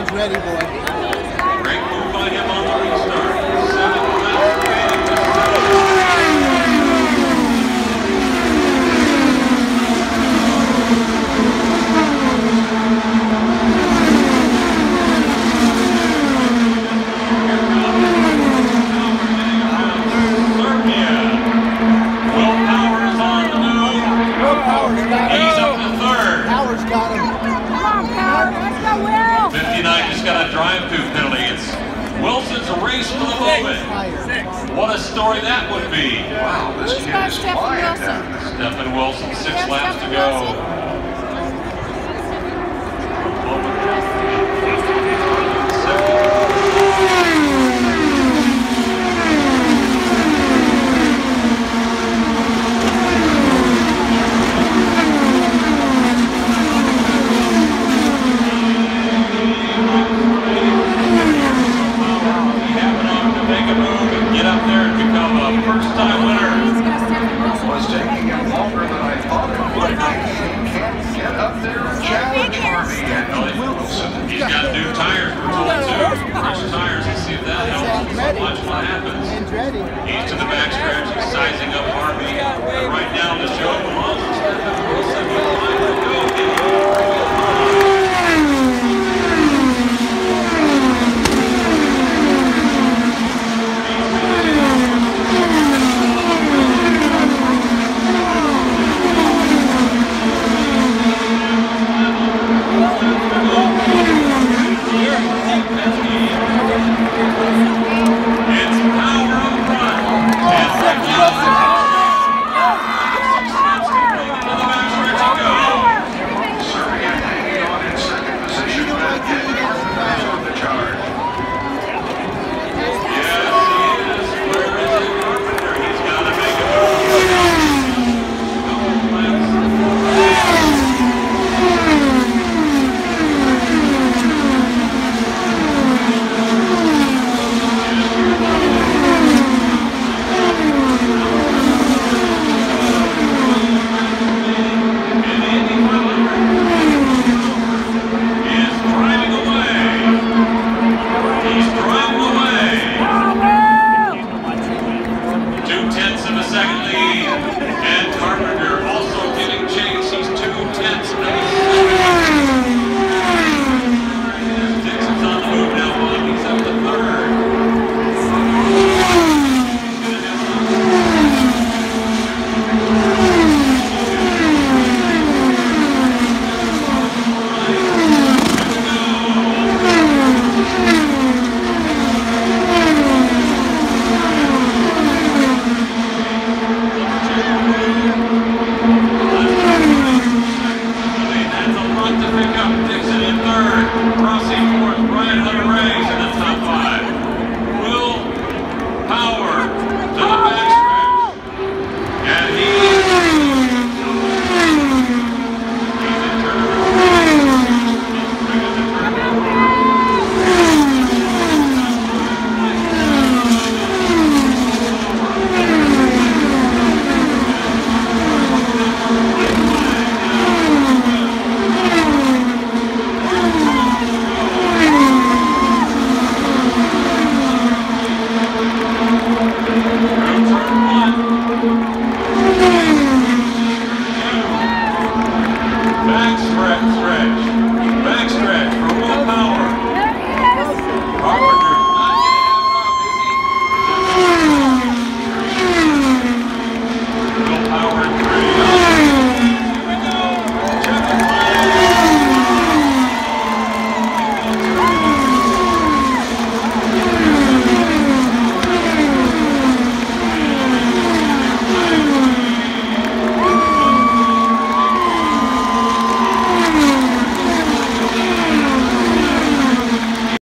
hands ready, boy. Moment. What a story that would be. Wow, this Who's kid is Stefan flying Wilson? down this. Stefan Wilson, six laps to go. Wilson. tires tires and see if that helps. Watch what happens. He's to the backstretch. Sizing up Harvey. Right now, the show. pick up Dixon in third. Crossing fourth, Ryan Hunter-Reay's in the top five. Will Power to the backstretch. And he